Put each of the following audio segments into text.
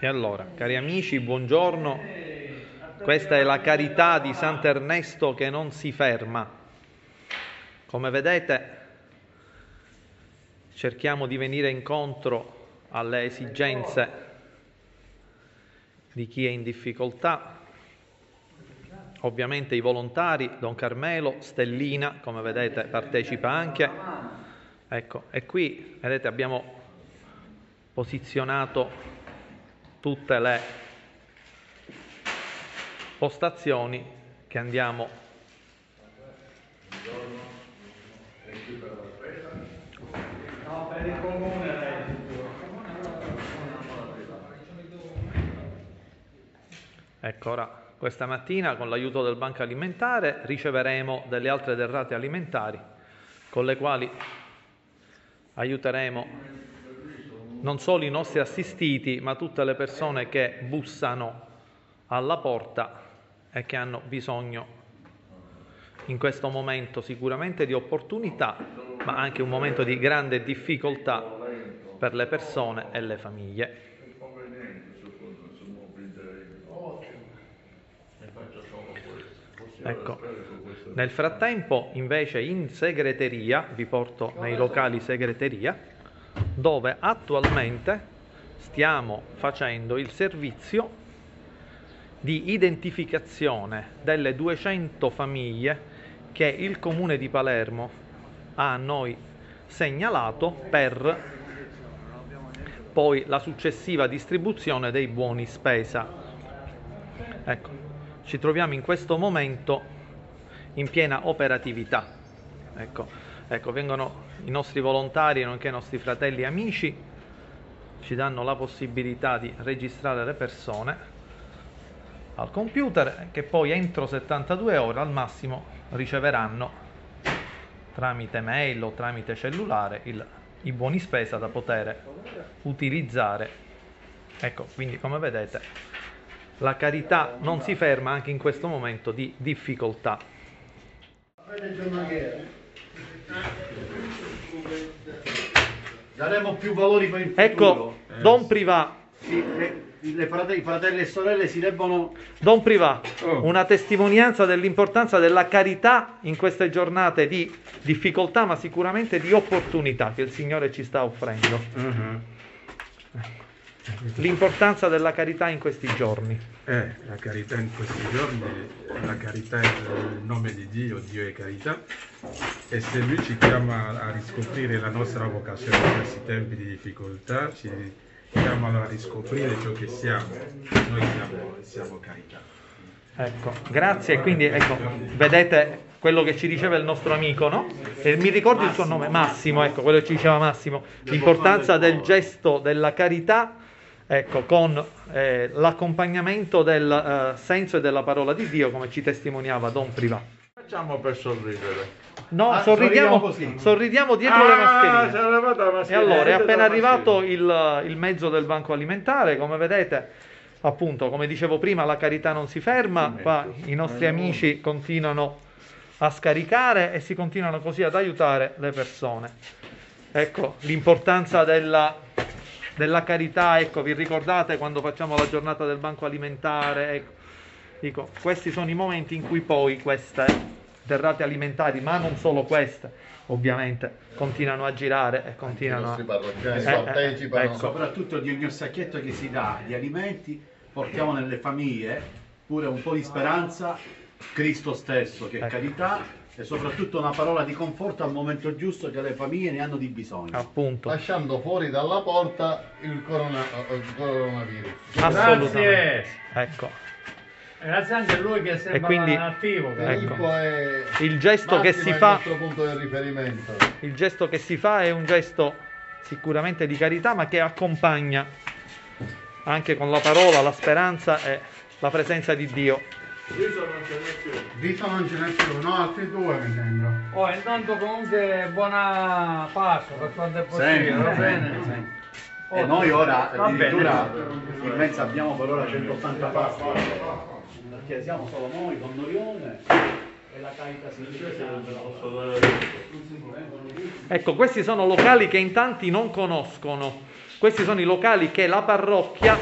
E allora, cari amici, buongiorno. Questa è la carità di Sant'Ernesto che non si ferma. Come vedete, cerchiamo di venire incontro alle esigenze di chi è in difficoltà. Ovviamente i volontari, Don Carmelo, Stellina, come vedete, partecipa anche. Ecco, e qui, vedete, abbiamo posizionato tutte le postazioni che andiamo No, per il comune. Ecco, ora questa mattina con l'aiuto del Banco Alimentare riceveremo delle altre derrate alimentari con le quali aiuteremo non solo i nostri assistiti, ma tutte le persone che bussano alla porta e che hanno bisogno in questo momento sicuramente di opportunità, ma anche un momento di grande difficoltà per le persone e le famiglie. Ecco, nel frattempo invece in segreteria, vi porto nei locali segreteria, dove attualmente stiamo facendo il servizio di identificazione delle 200 famiglie che il comune di Palermo ha a noi segnalato per poi la successiva distribuzione dei buoni spesa. Ecco, ci troviamo in questo momento in piena operatività. Ecco, ecco, vengono i nostri volontari, nonché i nostri fratelli e amici, ci danno la possibilità di registrare le persone al computer che poi entro 72 ore al massimo riceveranno tramite mail o tramite cellulare il, i buoni spesa da poter utilizzare. Ecco, quindi come vedete la carità non si ferma anche in questo momento di difficoltà. Daremo più valori per il futuro. Ecco, Don Privà, Sì, le- le frate- I fratelli e sorelle si debbono Don Privà, Oh. una testimonianza dell'importanza della carità in queste giornate di difficoltà, ma sicuramente di opportunità che il Signore ci sta offrendo. Mhm. L'importanza della carità in questi giorni. Eh, la carità in questi giorni, la carità è il nome di Dio, Dio è carità, e se Lui ci chiama a riscoprire la nostra vocazione in questi tempi di difficoltà, ci chiama a riscoprire ciò che siamo, noi siamo, siamo carità. Ecco, grazie. Quindi, ecco, vedete quello che ci diceva il nostro amico, no? E mi ricordi il suo nome? Massimo, ecco, quello che ci diceva Massimo. L'importanza del gesto della carità, ecco, con eh, l'accompagnamento del eh, senso e della parola di Dio, come ci testimoniava Don Privà. Facciamo per sorridere. No, Ah, sorridiamo, sorridiamo così. sorridiamo dietro le Ah, mascherine. levata la E allora è appena arrivato il, il mezzo del banco alimentare, come vedete, appunto, come dicevo prima, la carità non si ferma, qua i nostri amici continuano a scaricare e si continuano così ad aiutare le persone. Ecco, l'importanza della, della carità, ecco, vi ricordate quando facciamo la giornata del banco alimentare? Ecco, dico, questi sono i momenti in cui poi queste derrate alimentari, ma non solo queste, ovviamente, continuano a girare e continuano a... Eh, eh, partecipano. ecco. soprattutto di ogni sacchetto che si dà di alimenti, portiamo nelle famiglie pure un po' di speranza, Cristo stesso che è Ecco. carità e soprattutto una parola di conforto al momento giusto che le famiglie ne hanno di bisogno. Appunto, Lasciando fuori dalla porta il, corona- il coronavirus. assolutamente. Ecco, Grazie anche a lui che sembra quindi- attivo. che- Ecco. È il gesto che si è il fa, nostro punto di riferimento. il gesto che si fa è un gesto sicuramente di carità, ma che accompagna anche con la parola la speranza e la presenza di Dio. Vito non ce n'è più, no, altri due mi sembra. Oh, intanto comunque buona Pasqua per quanto è possibile, Sempre, va bene? sempre, sempre. Oh, E noi ora addirittura in mezzo abbiamo per ora 180 passi perché siamo solo noi con Norione e la Caritas Ecco, questi sono locali che in tanti non conoscono. Questi sono i locali che la parrocchia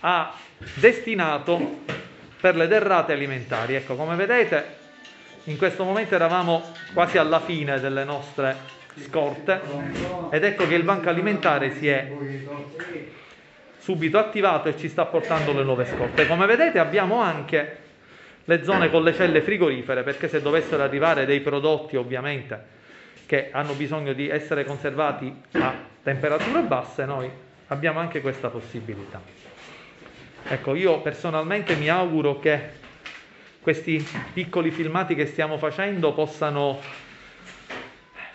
ha destinato per le derrate alimentari. Ecco, come vedete, in questo momento eravamo quasi alla fine delle nostre scorte ed ecco che il banco alimentare si è subito attivato e ci sta portando le nuove scorte. Come vedete abbiamo anche le zone con le celle frigorifere perché se dovessero arrivare dei prodotti ovviamente che hanno bisogno di essere conservati a temperature basse, noi abbiamo anche questa possibilità. Ecco, io personalmente mi auguro che questi piccoli filmati che stiamo facendo possano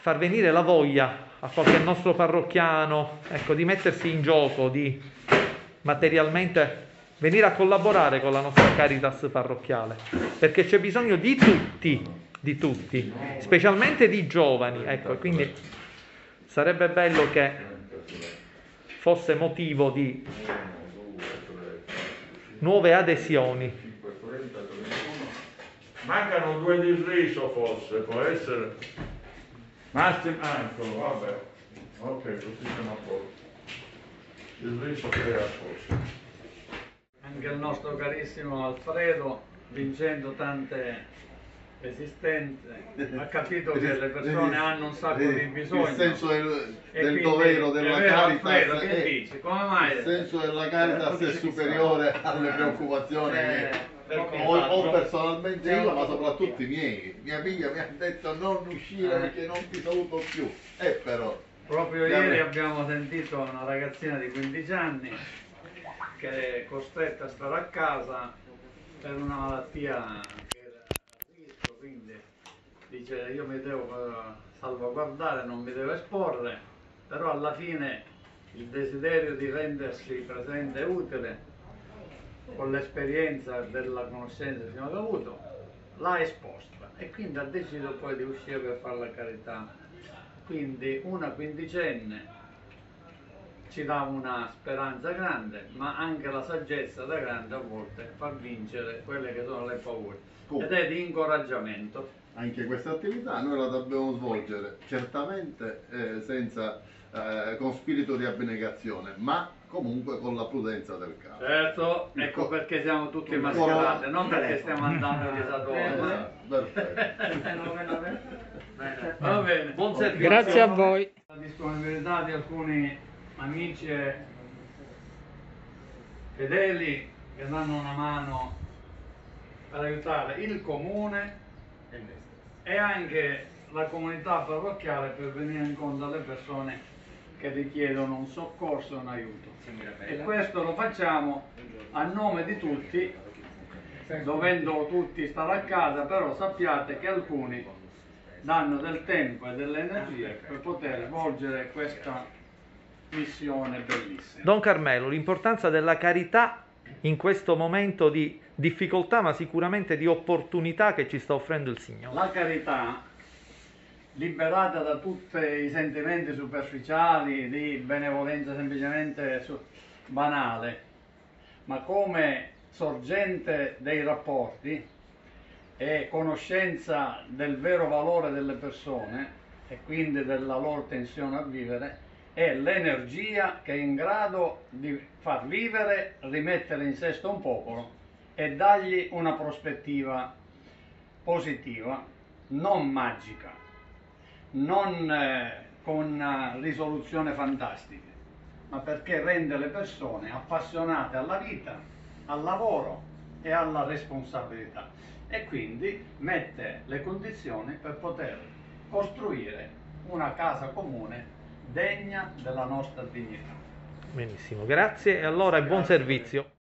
far venire la voglia a qualche nostro parrocchiano ecco, di mettersi in gioco, di materialmente venire a collaborare con la nostra Caritas parrocchiale, perché c'è bisogno di tutti, di tutti, specialmente di giovani, ecco, quindi sarebbe bello che fosse motivo di nuove adesioni. Mancano due di riso forse, può essere. Massimo, ah, eccolo, vabbè. Ok, così siamo a posto. Il riso che è a posto. Anche il nostro carissimo Alfredo, vincendo tante resistenze, ha capito che le persone hanno un sacco di bisogno. Il senso del, del è della vero, Caritas Alfredo, che è- dici? Come mai? il senso della Caritas è superiore alle preoccupazioni Eh, che perché o, o faccio- personalmente io, ma soprattutto i miei. Mia figlia mi ha detto non uscire Eh. perché non ti saluto più. E però, Proprio ieri abbiamo sentito una ragazzina di 15 anni che è costretta a stare a casa per una malattia che era a rischio, quindi dice io mi devo eh, salvaguardare, non mi devo esporre, però alla fine il desiderio di rendersi presente e utile con l'esperienza della conoscenza che ho avuto l'ha esposta e quindi ha deciso poi di uscire per fare la carità. Quindi una quindicenne ci dà una speranza grande, ma anche la saggezza da grande a volte fa vincere quelle che sono le paure. Ed è di incoraggiamento. anche questa attività noi la dobbiamo svolgere certamente eh, senza, eh, con spirito di abnegazione, ma comunque con la prudenza del caso. Certo, ecco perché siamo tutti Il mascherati, non perché stiamo andando di Esatto, perfetto. Va bene. Buon servizio. Grazie a voi. La disponibilità di alcuni amici e fedeli che danno una mano per aiutare il comune e anche la comunità parrocchiale per venire incontro alle persone che richiedono un soccorso e un aiuto. E questo lo facciamo a nome di tutti, dovendo tutti stare a casa, però sappiate che alcuni danno del tempo e delle energie per poter svolgere questa missione bellissima. Don Carmelo, l'importanza della carità in questo momento di difficoltà, ma sicuramente di opportunità che ci sta offrendo il Signore. La carità, liberata da tutti i sentimenti superficiali di benevolenza semplicemente banale, ma come sorgente dei rapporti e conoscenza del vero valore delle persone e quindi della loro tensione a vivere, è l'energia che è in grado di far vivere, rimettere in sesto un popolo e dargli una prospettiva positiva, non magica, non eh, con eh, risoluzioni fantastiche, ma perché rende le persone appassionate alla vita, al lavoro e alla responsabilità. E quindi mette le condizioni per poter costruire una casa comune degna della nostra dignità. Benissimo, grazie e allora buon servizio.